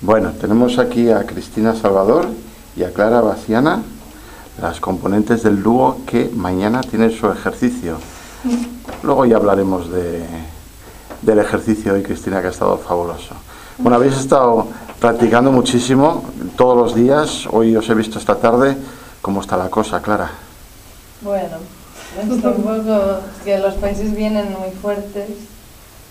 Bueno, tenemos aquí a Cristina Salvador y a Clara Baciana, las componentes del dúo que mañana tienen su ejercicio. Luego ya hablaremos de, del ejercicio hoy, Cristina, que ha estado fabuloso. Bueno, habéis estado practicando muchísimo todos los días. Hoy os he visto esta tarde. ¿Cómo está la cosa, Clara? Bueno, está un poco que los países vienen muy fuertes,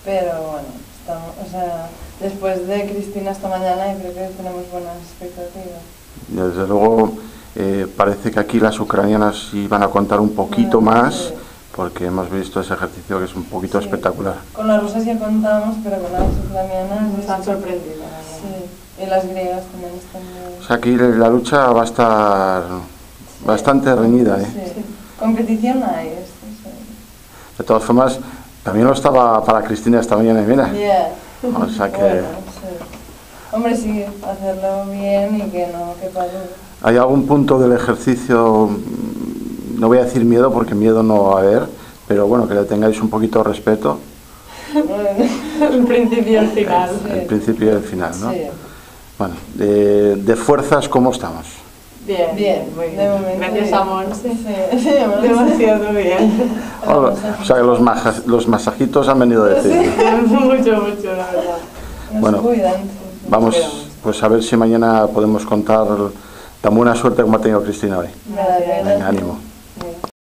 pero bueno, estamos, o sea, después de Cristina esta mañana yo creo que tenemos buenas expectativas. Desde luego eh, parece que aquí las ucranianas iban a contar un poquito Bueno, más sí. porque hemos visto ese ejercicio que es un poquito Sí. espectacular. Con las rusas ya contamos, pero con las ucranianas Nos han sorprendido. Sí, y las griegas también están muy... O sea, aquí la lucha va a estar bastante reñida. ¿eh? Sí. Competición hay, esto sí. De todas formas, también lo estaba para Cristina esta mañana y mira. Yeah. O sea que Bueno, sí. Hombre, sí, hacerlo bien y que no quepa duda. hay algún punto del ejercicio, mm, no voy a decir miedo porque miedo no va a haber, pero bueno, que le tengáis un poquito de respeto, El principio y el final. el principio y el final, ¿no? Sí. Bueno, de, de fuerzas, ¿cómo estamos? Bien, Bien, muy bien. momento Gracias a Monse. Sí, sí, bueno, Demasiado bien. O sea, que los, maja- los masajitos han venido de decir. mucho, mucho, la verdad. Nos Bueno, cuidan. Vamos Esperamos. pues a ver si mañana podemos contar tan buena suerte como ha tenido Cristina hoy. Vale, Venga, ánimo.